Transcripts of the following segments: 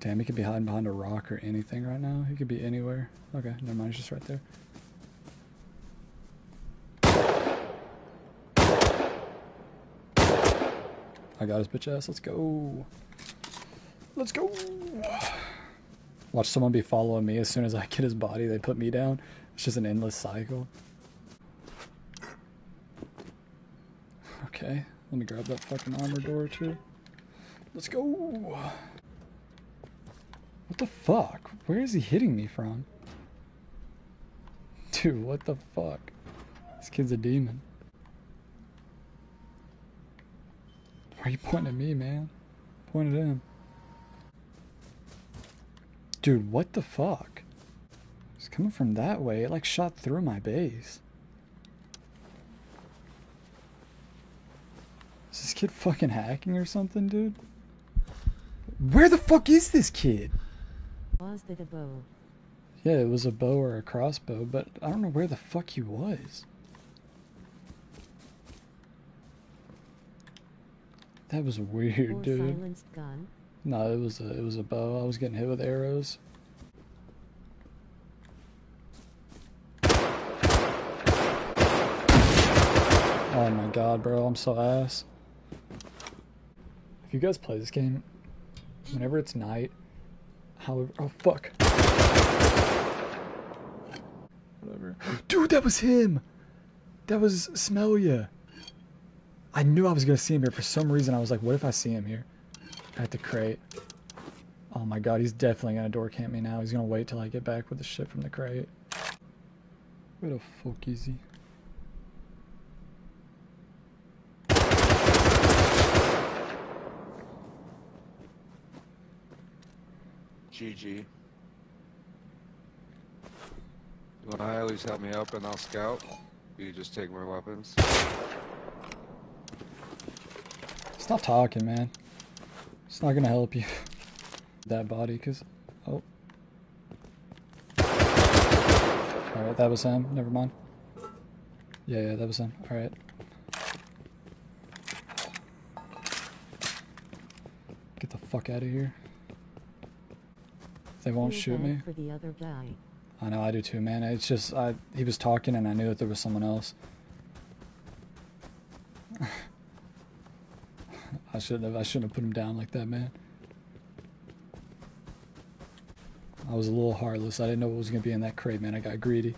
Damn, he could be hiding behind a rock or anything right now. He could be anywhere. Okay, never mind, he's just right there. I got his bitch ass. Let's go. Let's go. Watch someone be following me. As soon as I get his body, they put me down. It's just an endless cycle. Okay, let me grab that fucking armor door too. Let's go. What the fuck? Where is he hitting me from? Dude, what the fuck? This kid's a demon. Why are you pointing at me, man? Point at him. Dude, what the fuck? It's coming from that way. It like shot through my base. Is this kid fucking hacking or something, dude? Where the fuck is this kid? Was that a bow? Yeah, it was a bow or a crossbow, but I don't know where the fuck he was. That was weird, Or dude. silenced gun? No, it was a it was a bow. I was getting hit with arrows. Oh my god, bro, I'm so ass. If you guys play this game, whenever it's night, however, oh fuck. Whatever. Dude, that was him! That was Smelia. I knew I was gonna see him here. For some reason, I was like, what if I see him here? At the crate. Oh my god, he's definitely gonna door camp me now. He's gonna wait till I get back with the shit from the crate. Where the fuck is he? GG. You want to least help me up and I'll scout? You just take my weapons. Stop talking, man. It's not gonna help you. that body, cause oh. All right, that was him. Never mind. Yeah, yeah, that was him. All right. Get the fuck out of here. They won't shoot me. For the other guy. I know I do too, man. It's just I he was talking and I knew that there was someone else. I shouldn't have I shouldn't have put him down like that, man. I was a little heartless. I didn't know what was gonna be in that crate, man. I got greedy.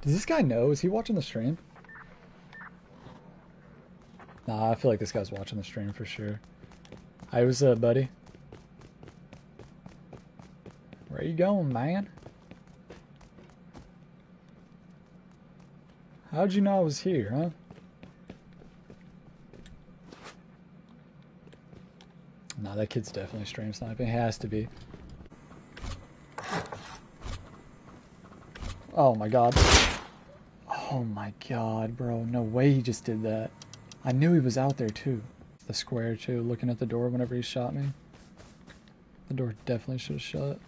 Does this guy know? Is he watching the stream? Nah, I feel like this guy's watching the stream for sure. Hey, what's up, buddy? Where you going, man? How'd you know I was here, huh? Nah, that kid's definitely stream sniping. He has to be. Oh my god. Oh my god, bro. No way he just did that. I knew he was out there too. The square too, looking at the door whenever he shot me. The door definitely should have shut.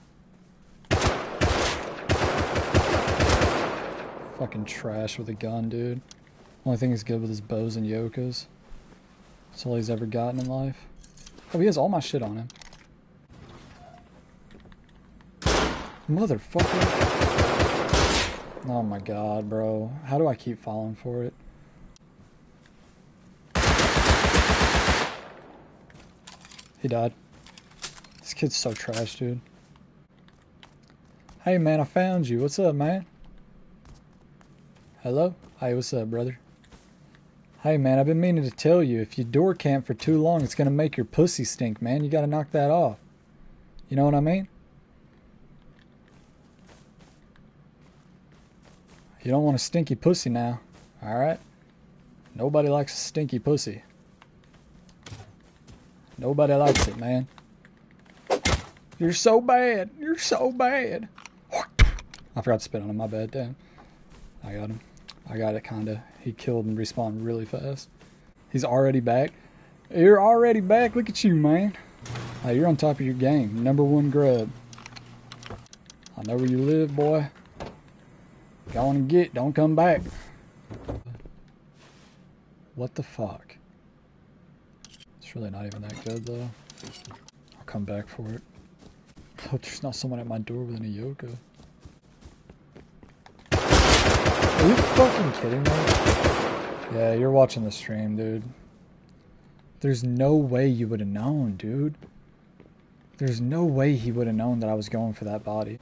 Fucking trash with a gun, dude. Only thing he's good with is bows and Eokas. That's all he's ever gotten in life. Oh, he has all my shit on him. Motherfucker. Oh my god, bro. How do I keep falling for it? He died. This kid's so trash, dude. Hey, man, I found you. What's up, man? Hello? Hey, what's up, brother? Hey, man, I've been meaning to tell you, if you door camp for too long, it's gonna make your pussy stink, man. You gotta knock that off. You know what I mean? You don't want a stinky pussy now, alright? Nobody likes a stinky pussy. Nobody likes it, man. You're so bad. You're so bad. I forgot to spit on him. My bad. Damn. I got him. I got it, kinda. He killed and respawned really fast. He's already back. You're already back. Look at you, man. Hey, you're on top of your game. Number one grub. I know where you live, boy. Go on and get. Don't come back. What the fuck? Really not even that good though. I'll come back for it. Hope there's not someone at my door with an Eoka. Are you fucking kidding me? Yeah, you're watching the stream, dude. There's no way you would have known, dude. There's no way he would have known that I was going for that body.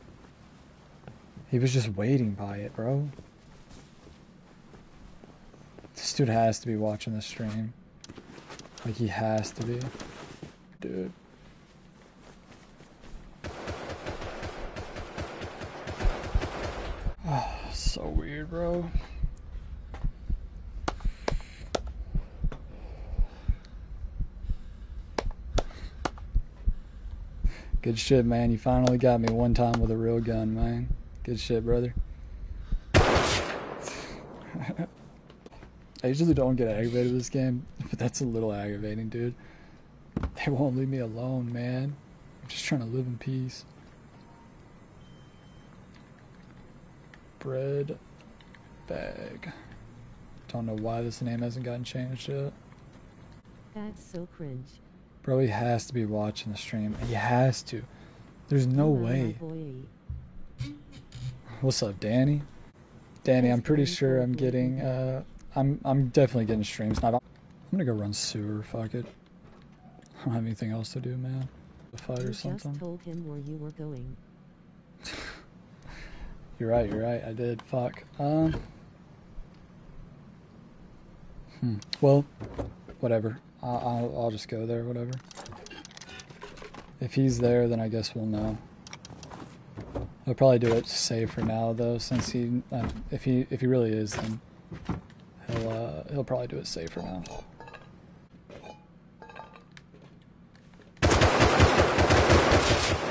He was just waiting by it, bro. This dude has to be watching the stream. Like, he has to be. Dude. Ah, so weird, bro. Good shit, man. You finally got me one time with a real gun, man. Good shit, brother. I usually don't get aggravated with this game, but that's a little aggravating, dude. They won't leave me alone, man. I'm just trying to live in peace. Bread bag. Don't know why this name hasn't gotten changed yet. That's so cringe. Bro, he has to be watching the stream. He has to. There's no way. What's up, Danny? Danny, I'm pretty sure I'm getting, uh, I'm, I'm definitely getting streams. Not, I'm gonna go run sewer, fuck it. I don't have anything else to do, man. A fight You or just told him where you were going. You're right, you're right, I did. Fuck. Um. Hmm. Well, whatever. I'll, I'll, I'll just go there, whatever. If he's there, then I guess we'll know. I'll probably do it safe for now, though, since he, uh, if he, if he really is, then he'll, uh, he'll probably do it safe for now.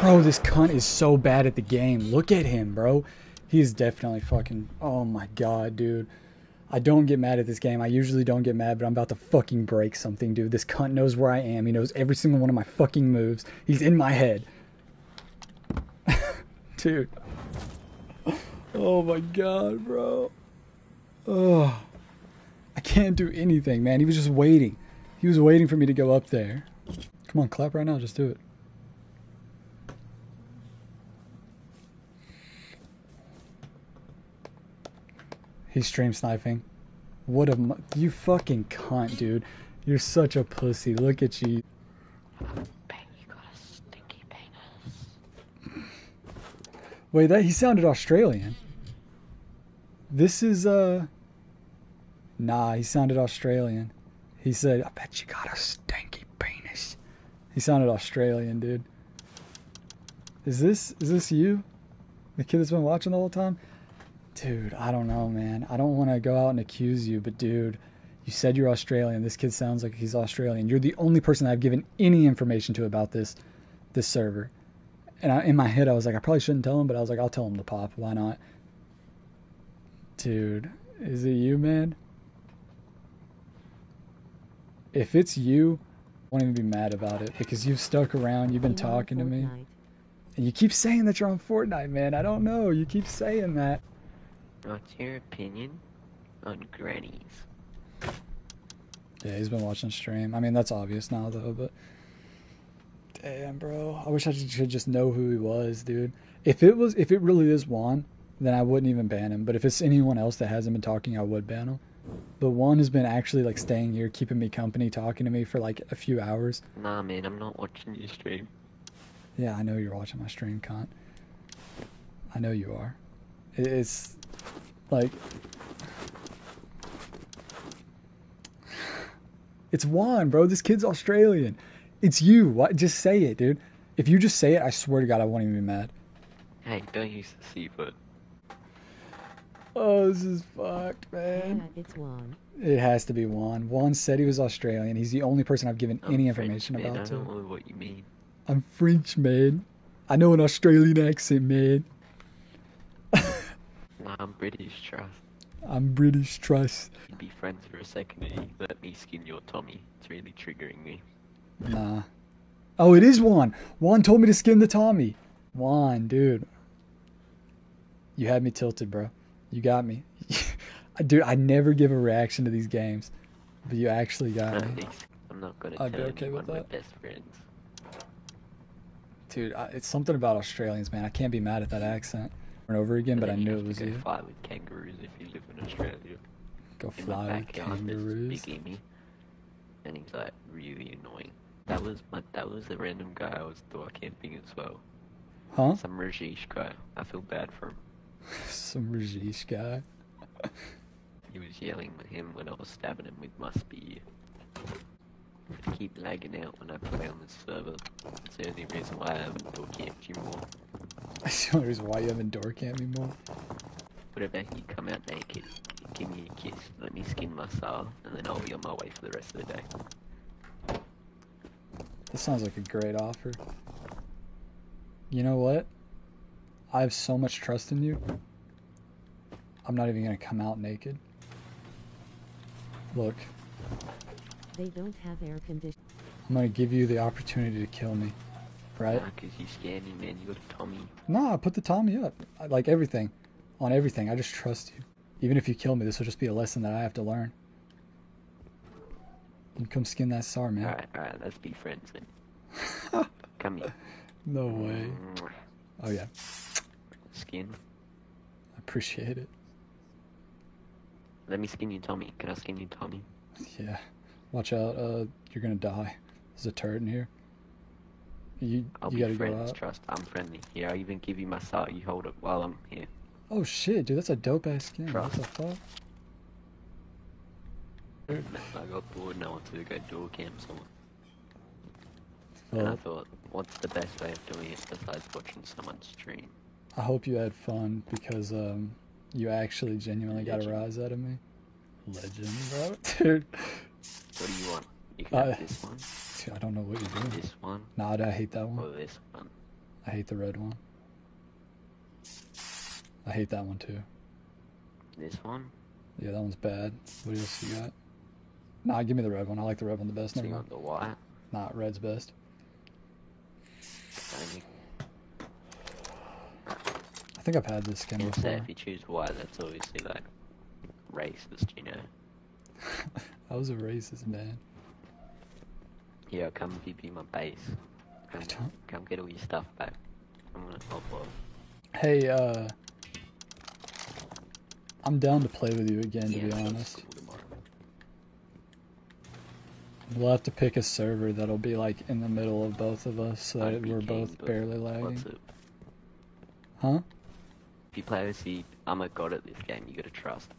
Bro, this cunt is so bad at the game. Look at him, bro. He's definitely fucking. Oh my god, dude. I don't get mad at this game. I usually don't get mad, but I'm about to fucking break something, dude. This cunt knows where I am. He knows every single one of my fucking moves. He's in my head. dude. Oh my god, bro. Oh. I can't do anything, man. He was just waiting. He was waiting for me to go up there. Come on, clap right now. Just do it. He's stream sniping. What a mu- you fucking cunt, dude. You're such a pussy. Look at you. Bang, you got a stinky penis. Wait, that he sounded Australian. This is uh Nah, he sounded Australian. He said, I bet you got a stinky penis. He sounded Australian, dude. Is this is this you? The kid that's been watching the whole time? Dude, I don't know, man. I don't want to go out and accuse you, but dude, you said you're Australian. This kid sounds like he's Australian. You're the only person I've given any information to about this this server. And I, in my head, I was like, I probably shouldn't tell him, but I was like, I'll tell him to pop. Why not? Dude, is it you, man? If it's you, I won't even be mad about it because you've stuck around. You've been talking to me. And you keep saying that you're on Fortnite, man. I don't know. You keep saying that. What's your opinion on grannies? Yeah, he's been watching stream. I mean, that's obvious now, though, but. Damn, bro. I wish I should just know who he was, dude. If it was, if it really is Juan, then I wouldn't even ban him. But if it's anyone else that hasn't been talking, I would ban him. But Juan has been actually like staying here, keeping me company, talking to me for like a few hours. Nah, man, I'm not watching your stream. Yeah, I know you're watching my stream, cunt. I know you are. It's like it's Juan, bro. This kid's Australian. It's you. What? Just say it, dude. If you just say it, I swear to God, I won't even be mad. Hey, don't use the C word. Oh, this is fucked, Yeah, man. it's one. It has to be Juan. Juan said he was Australian. He's the only person I've given I'm any French, information man, about. I don't know what you mean. I'm French, man. I know an Australian accent, man. I'm British, trust. I'm British, trust. You'd be friends for a second and you let me skin your Tommy. It's really triggering me. Nah. Oh, it is Juan. Juan told me to skin the Tommy. Juan, dude. You had me tilted, bro. You got me. dude, I never give a reaction to these games. But you actually got me. I'm not gonna I'd be tell okay with that. best friends. Dude, I, it's something about Australians, man. I can't be mad at that accent. Over and over again, but I knew it was go you. fight with kangaroos if you live in Australia. Go In fly with kangaroos. big emu, and he's like really annoying. That was my, that was the random guy I was door camping as well. Huh? Some Rajesh guy. I feel bad for him. Some Rajesh guy. He was yelling at him when I was stabbing him with my spear. I keep lagging out when I play on this server. It's the only reason why I haven't door camped you more. That's the only reason why you haven't door camp more. What about you come out naked, give me a kiss, let me skin my soul, and then I'll be on my way for the rest of the day. This sounds like a great offer. You know what? I have so much trust in you. I'm not even gonna come out naked. Look, They don't have air conditioning. I'm gonna give you the opportunity to kill me. Right? Nah, cause you scared me, man. You got a Tommy. Nah, put the Tommy up. I like everything. On everything. I just trust you. Even if you kill me, this will just be a lesson that I have to learn. You come skin that SAR, man. Alright, alright, let's be friends then. Come here. no way. Oh yeah, Skin. I appreciate it. Let me skin you, Tommy. Can I skin you, Tommy? Yeah. Watch out, uh, you're gonna die. There's a turret in here. You I'll you be gotta go friends, out. trust. I'm friendly. Here, I'll even give you my soul. You hold it while I'm here. Oh shit, dude, that's a dope ass skin. Trust. What the fuck? I got bored and I wanted to go door camp somewhere. And I thought, what's the best way of doing it besides watching someone stream? I hope you had fun because um, you actually genuinely got a rise out of me. Legend, bro, dude. What do you want? You can Uh, this one, I don't know what you're doing. this one, Nah, I hate that or one. this one. I hate the red one. I hate that one too. This one? Yeah, that one's bad. What else you got? Nah, give me the red one. I like the red one the best. So you want the white? Nah, red's best. I think I've had this skin can say before. if you choose white, that's obviously like racist, you know. I was a racist man. Yeah, come VP my base. Come, don't- come get all your stuff back. I'm gonna hop off. Hey, uh, I'm down to play with you again. To Yeah, be honest, school we'll have to pick a server that'll be like in the middle of both of us, so that we're keen, both barely lagging. Huh? If you play OC, I'm a god at this game. You gotta trust.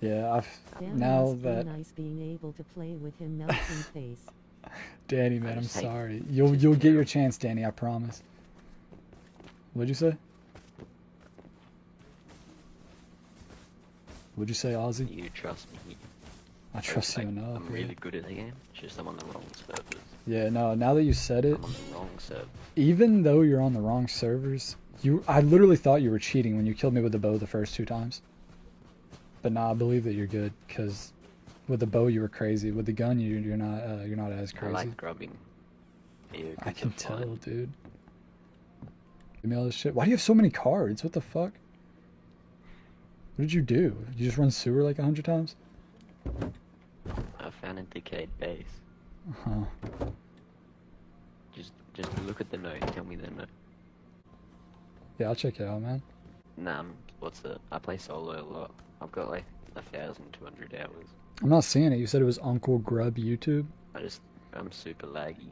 Yeah, I've Damn, now must that nice being able to play with him melting face. Danny, man, I'm sorry. You'll you'll get your chance, Danny. I promise. What'd you say? What'd you say, Ozzy? You trust me. I trust you Like, enough. I'm yeah. really good at the game. It's just I'm on the wrong servers. Yeah, no. Now that you said it, I'm on the wrong server. even though you're on the wrong servers, you I literally thought you were cheating when you killed me with the bow the first two times. But nah, I believe that you're good because with the bow you were crazy. With the gun you you're not uh, you're not as I crazy. like grubbing. Yeah, I can tell, dude. Give me all this shit. Why do you have so many cards? What the fuck? What did you do? You just run sewer like a hundred times? I found a decayed base. Huh. Just, just look at the note. Tell me the note. Yeah, I'll check it out, man. Nah, I'm- what's the? I play solo a lot. I've got like a thousand two hundred hours. I'm not seeing it. You said it was Uncle Grub YouTube. I just, I'm super laggy.